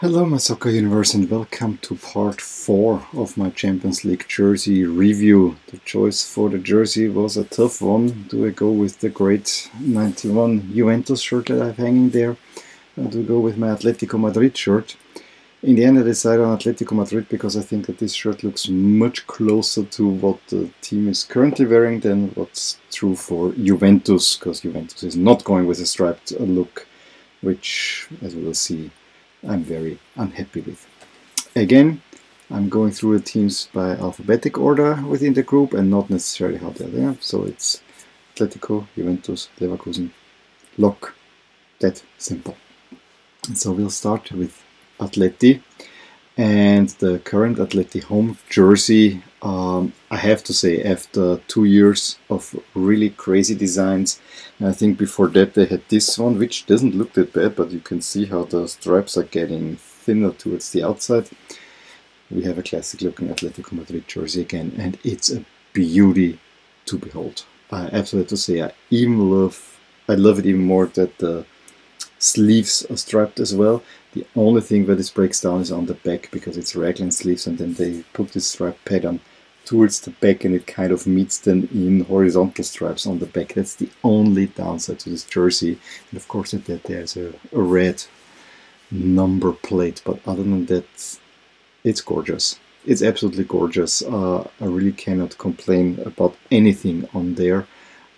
Hello my soccer universe and welcome to part 4 of my Champions League jersey review. The choice for the jersey was a tough one. Do I go with the great 91 Juventus shirt that I have hanging there? Or do I go with my Atletico Madrid shirt? In the end I decided on Atletico Madrid because I think that this shirt looks much closer to what the team is currently wearing than what's true for Juventus because Juventus is not going with a striped look which as we will see I'm very unhappy with. Again, I'm going through the teams by alphabetic order within the group and not necessarily how they're there. So it's Atletico, Juventus, Leverkusen, Lok. That simple. And so we'll start with Atleti and the current Atleti home jersey. Um, I have to say, after two years of really crazy designs, I think before that they had this one, which doesn't look that bad, but you can see how the stripes are getting thinner towards the outside. We have a classic looking Atletico Madrid jersey again, and it's a beauty to behold. I absolutely have to say, I even love, I love it even more that the sleeves are striped as well. The only thing where this breaks down is on the back because it's raglan sleeves and then they put this stripe pattern towards the back and it kind of meets them in horizontal stripes on the back. That's the only downside to this jersey. And of course that there's a, a red number plate, but other than that, it's gorgeous. It's absolutely gorgeous. Uh, I really cannot complain about anything on there.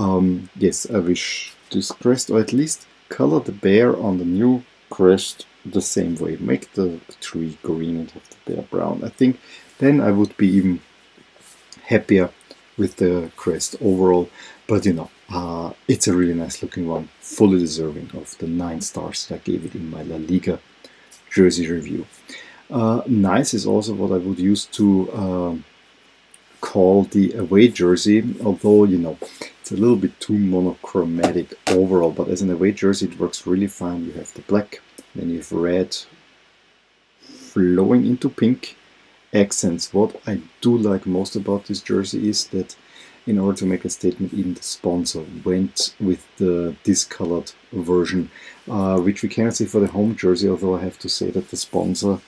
Um, yes, I wish this crest, or at least color the bear on the new crest the same way. Make the tree green and have the bear brown. I think then I would be even happier with the crest overall. But you know, uh, it's a really nice looking one, fully deserving of the 9 stars that I gave it in my La Liga jersey review. Uh, nice is also what I would use to uh, call the away jersey, although you know it's a little bit too monochromatic overall, but as an away jersey it works really fine. You have the black, then you have red flowing into pink accents. What I do like most about this jersey is that in order to make a statement, even the sponsor went with the discolored version, uh, which we cannot see for the home jersey, although I have to say that the sponsor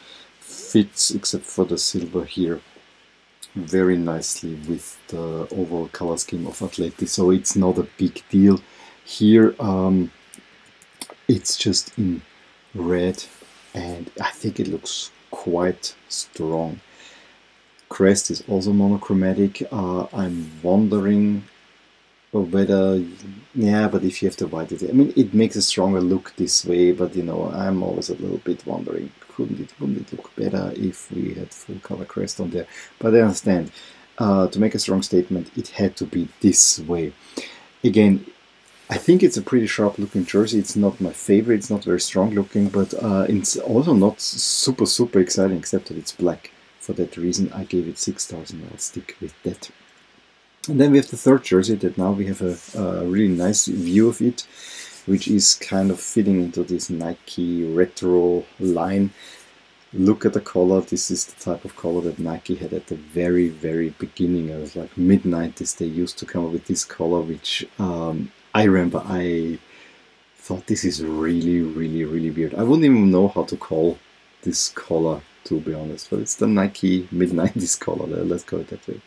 fits, except for the silver here, very nicely with the overall color scheme of Atleti, so it's not a big deal. Here um, it's just in red and I think it looks quite strong. Crest is also monochromatic. Uh, I'm wondering whether, yeah, but if you have to white it, I mean, it makes a stronger look this way, but you know, I'm always a little bit wondering, couldn't it, wouldn't it look better if we had full color crest on there? But I understand, uh, to make a strong statement, it had to be this way. Again, I think it's a pretty sharp looking jersey. It's not my favorite, it's not very strong looking, but uh, it's also not super, super exciting, except that it's black. For that reason, I gave it 6 stars and I'll stick with that. And then we have the third jersey that now we have a, a really nice view of it, which is kind of fitting into this Nike retro line. Look at the color. This is the type of color that Nike had at the very, very beginning. It was like mid 90s. They used to come up with this color, which um, I remember I thought this is really, really, really weird. I wouldn't even know how to call this color to be honest, but it's the Nike mid-90s color, let's call it that way.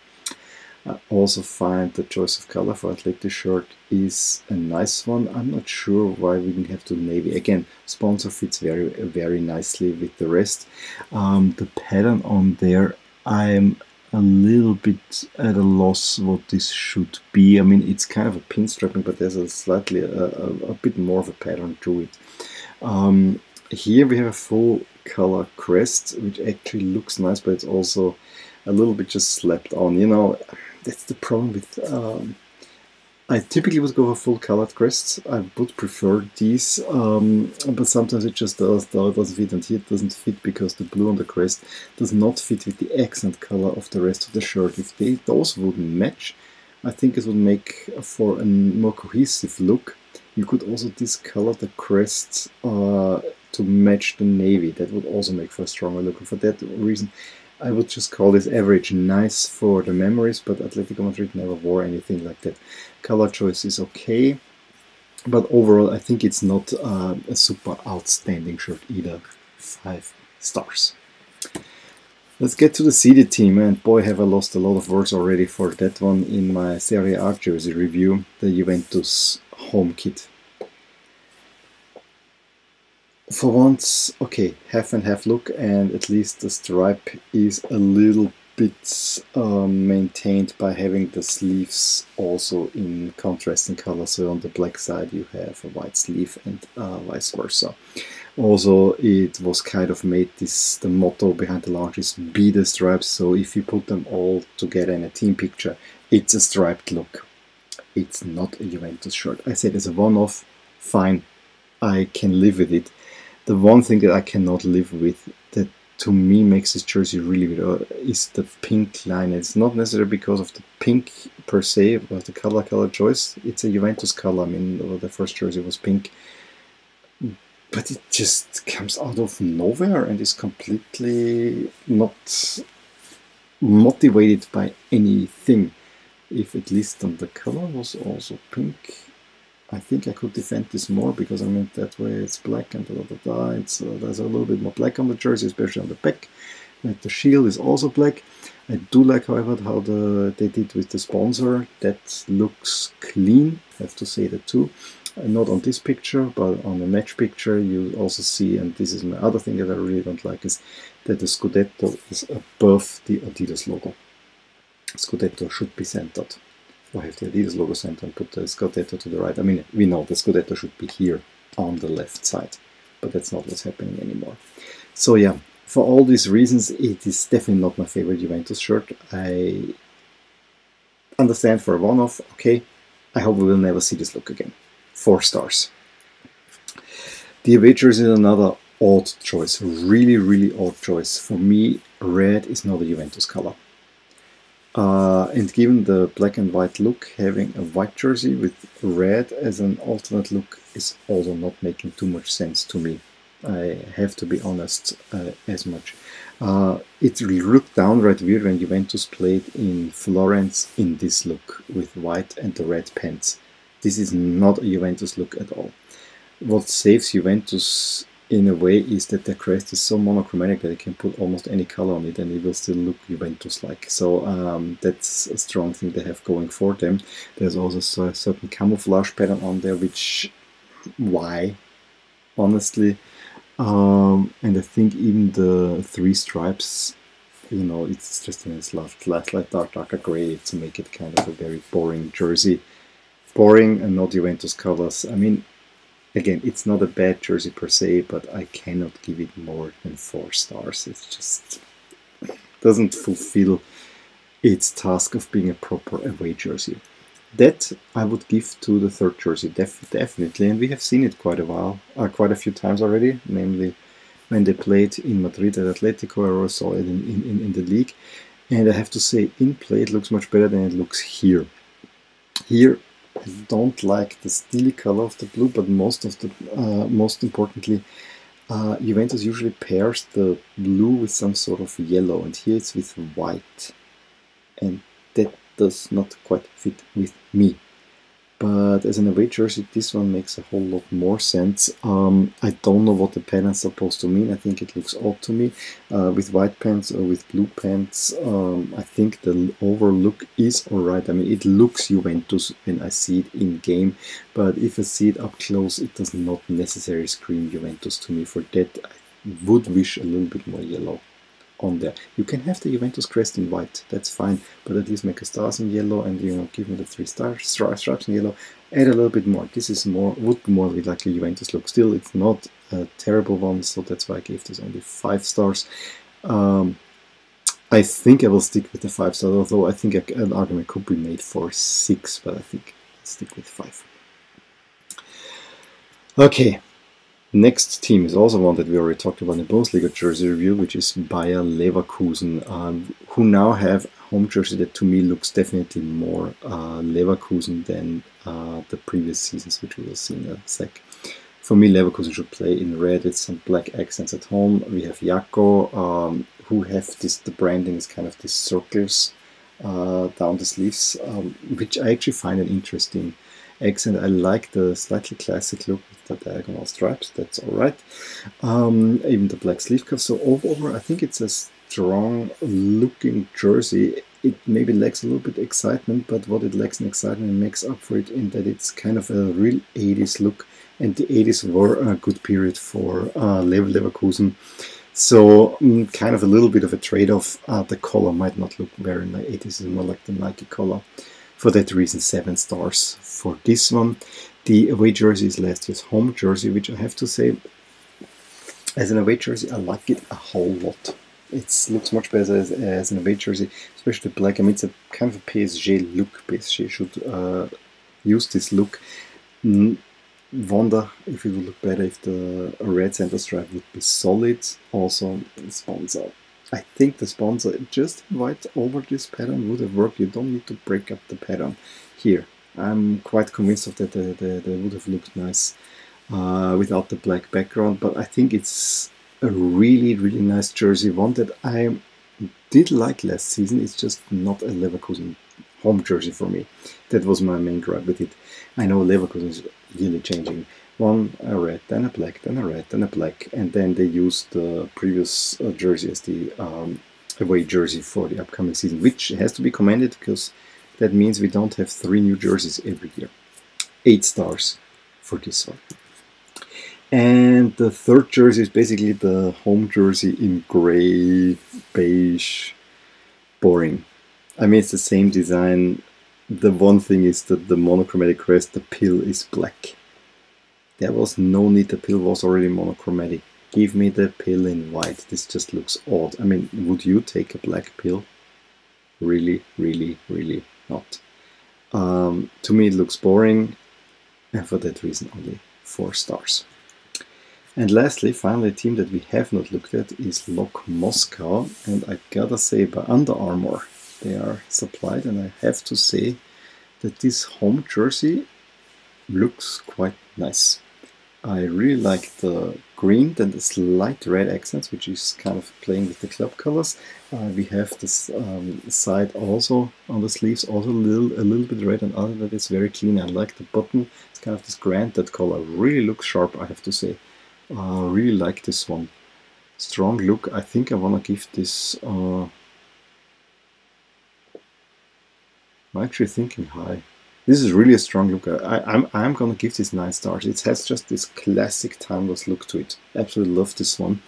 I also find the choice of color for athletic shirt is a nice one. I'm not sure why we didn't have to navy. Again, sponsor fits very, very nicely with the rest. Um, the pattern on there, I'm a little bit at a loss what this should be. I mean, it's kind of a pinstriping, but there's a slightly, a, a, a bit more of a pattern to it. Um, here we have a full color crest, which actually looks nice, but it's also a little bit just slapped on. You know, that's the problem with. Um, I typically would go for full colored crests. I would prefer these, um, but sometimes it just does, doesn't fit. And here it doesn't fit because the blue on the crest does not fit with the accent color of the rest of the shirt. If they, those would match, I think it would make for a more cohesive look. You could also discolor the crests uh, to match the navy. That would also make for a stronger look. And for that reason, I would just call this average nice for the memories, but Atletico Madrid never wore anything like that. Color choice is okay, but overall I think it's not uh, a super outstanding shirt either. Five stars. Let's get to the seeded team, and boy, have I lost a lot of words already for that one in my Serie A jersey review, the Juventus home kit. For once, okay, half and half look, and at least the stripe is a little bit um, maintained by having the sleeves also in contrasting color. So on the black side you have a white sleeve and uh, vice versa. Also, it was kind of made this, the motto behind the launch is be the stripes. So if you put them all together in a team picture, it's a striped look. It's not a Juventus shirt. I said it's a one-off, fine, I can live with it. The one thing that I cannot live with that to me makes this jersey really good uh, is the pink line. It's not necessarily because of the pink per se, but the color color choice. It's a Juventus color. I mean, the first jersey was pink but it just comes out of nowhere and is completely not motivated by anything. If at least on the color was also pink, I think I could defend this more because I mean that way it's black and da da da. It's uh, there's a little bit more black on the jersey, especially on the back. And the shield is also black. I do like, however, how the they did with the sponsor. That looks clean. I have to say that too not on this picture, but on the match picture you also see, and this is my other thing that I really don't like, is that the Scudetto is above the Adidas logo. Scudetto should be centered. Or have the Adidas logo centered and put the Scudetto to the right. I mean, we know the Scudetto should be here on the left side, but that's not what's happening anymore. So yeah, for all these reasons, it is definitely not my favorite Juventus shirt. I understand for a one-off, okay, I hope we will never see this look again four stars. The Avengers is another odd choice, really, really odd choice. For me, red is not a Juventus color. Uh, and given the black and white look, having a white jersey with red as an alternate look is also not making too much sense to me. I have to be honest uh, as much. Uh, it looked downright weird when Juventus played in Florence in this look with white and the red pants. This is not a Juventus look at all. What saves Juventus in a way is that the crest is so monochromatic that you can put almost any color on it and it will still look Juventus-like. So um, that's a strong thing they have going for them. There's also a certain camouflage pattern on there, which why, honestly. Um, and I think even the three stripes, you know, it's just in a slightly dark, darker gray to make it kind of a very boring jersey boring and not Juventus colors. I mean, again, it's not a bad jersey per se, but I cannot give it more than four stars. It just doesn't fulfill its task of being a proper away jersey. That I would give to the third jersey, def definitely, and we have seen it quite a while, uh, quite a few times already, namely when they played in Madrid at Atletico, I also saw it in, in, in the league, and I have to say, in play it looks much better than it looks here. Here I don't like the steely color of the blue, but most of the uh, most importantly, uh, Juventus usually pairs the blue with some sort of yellow, and here it's with white, and that does not quite fit with me. But as an away jersey, this one makes a whole lot more sense. Um, I don't know what the pen is supposed to mean. I think it looks odd to me. Uh, with white pants or with blue pants, um, I think the overall look is alright. I mean, it looks Juventus when I see it in game. But if I see it up close, it does not necessarily scream Juventus to me. For that, I would wish a little bit more yellow on there. You can have the Juventus crest in white, that's fine, but at least make a stars in yellow and you know give me the three stars stripes in yellow. Add a little bit more. This is more would be more like a Juventus look. Still, it's not a terrible one, so that's why I gave this only five stars. Um, I think I will stick with the five stars, although I think an argument could be made for six, but I think I'll stick with five. Okay, Next team is also one that we already talked about in the Bundesliga jersey review, which is Bayer Leverkusen, um, who now have home jersey that to me looks definitely more uh, Leverkusen than uh, the previous seasons, which we will see in a sec. For me, Leverkusen should play in red. with some black accents at home. We have Jako, um, who have this. The branding is kind of these circles uh, down the sleeves, um, which I actually find an interesting accent. I like the slightly classic look with the diagonal stripes. That's all right. Um, even the black sleeve cuff. So overall, I think it's a strong looking jersey. It maybe lacks a little bit excitement, but what it lacks in excitement makes up for it in that it's kind of a real 80s look. And the 80s were a good period for uh, Leverkusen. So mm, kind of a little bit of a trade-off. Uh, the color might not look very like 80s, it's more like the Nike color. For that reason, seven stars for this one. The away jersey is last year's home jersey, which I have to say, as an away jersey, I like it a whole lot. It looks much better as, as an away jersey, especially black. I mean, it's a kind of a PSG look. PSG should uh, use this look. Wonder if it would look better if the red center stripe would be solid. Also, sponsor. I think the sponsor just white over this pattern would have worked. You don't need to break up the pattern here. I'm quite convinced of that they, they, they would have looked nice uh, without the black background, but I think it's a really, really nice jersey. One that I did like last season. It's just not a Leverkusen home jersey for me. That was my main gripe with it. I know Leverkusen is really changing. One a red, then a black, then a red, then a black, and then they used the previous uh, jersey as the um, away jersey for the upcoming season, which has to be commended because that means we don't have three new jerseys every year. Eight stars for this one. And the third jersey is basically the home jersey in gray, beige, boring. I mean, it's the same design. The one thing is that the monochromatic crest, the pill is black. There was no need, the pill was already monochromatic. Give me the pill in white. This just looks odd. I mean, would you take a black pill? Really, really, really not. Um, to me, it looks boring, and for that reason, only four stars. And lastly, finally, a team that we have not looked at is Lok Moscow, and I gotta say, by Under Armour, they are supplied, and I have to say that this home jersey looks quite nice. I really like the green and the slight red accents, which is kind of playing with the club colors. Uh, we have this um, side also on the sleeves, also a little, a little bit red, and other that, it's very clean. I like the button. It's kind of this granted color. Really looks sharp, I have to say. Uh, really like this one. Strong look. I think I want to give this. Uh, I'm actually thinking high. This is really a strong look. I, I'm, I'm gonna give this 9 stars. It has just this classic timeless look to it. Absolutely love this one.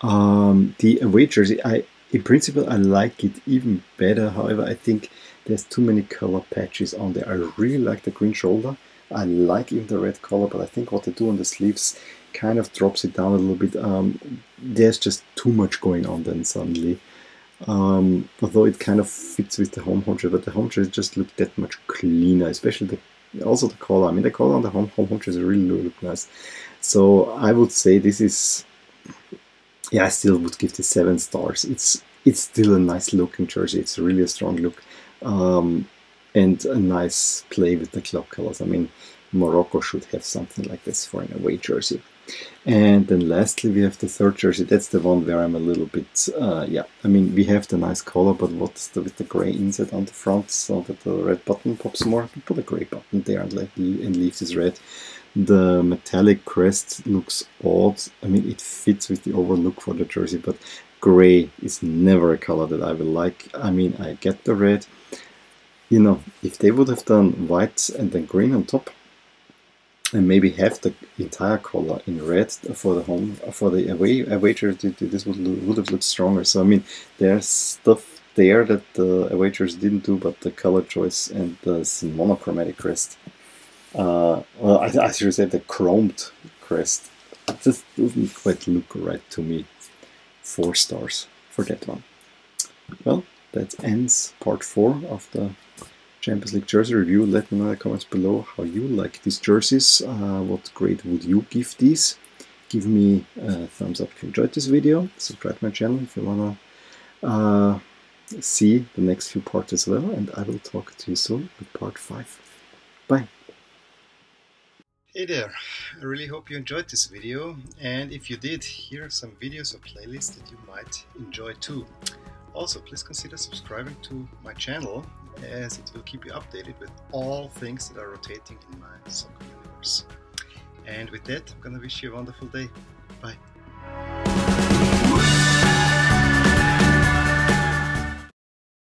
Um, the away jersey, I in principle I like it even better. However, I think there's too many color patches on there. I really like the green shoulder. I like even the red color, but I think what they do on the sleeves kind of drops it down a little bit. Um, there's just too much going on then suddenly. Um, although it kind of fits with the home hunter, but the home hunter just look that much cleaner, especially the also the color. I mean, the color on the home home hunter really look nice. So I would say this is, yeah, I still would give this seven stars. It's it's still a nice looking jersey. It's really a strong look, um, and a nice play with the club colors. I mean, Morocco should have something like this for an away jersey. And then lastly, we have the third jersey. That's the one where I'm a little bit, uh, yeah. I mean, we have the nice color, but what's the, with the gray inside on the front so that the red button pops more? Put a gray button there and, like, and leave this red. The metallic crest looks odd. I mean, it fits with the overall look for the jersey, but gray is never a color that I will like. I mean, I get the red. You know, if they would have done white and then green on top, and maybe have the entire color in red for the home for the away away jersey this would would have looked stronger. So i mean there's stuff there that the away jersey didn't do but the color choice and the monochromatic crest uh, well I, I should say the chromed crest just doesn't quite look right to me. Four stars for that one. Well that ends part four of the Champions League jersey review. Let me know in the comments below how you like these jerseys. Uh, what grade would you give these? Give me a thumbs up if you enjoyed this video. Subscribe to my channel if you wanna uh, see the next few parts as well. And I will talk to you soon with part 5. Bye. Hey there, I really hope you enjoyed this video and if you did, here are some videos or playlists that you might enjoy too. Also, please consider subscribing to my channel as it will keep you updated with all things that are rotating in my soccer universe. And with that, I'm gonna wish you a wonderful day. Bye.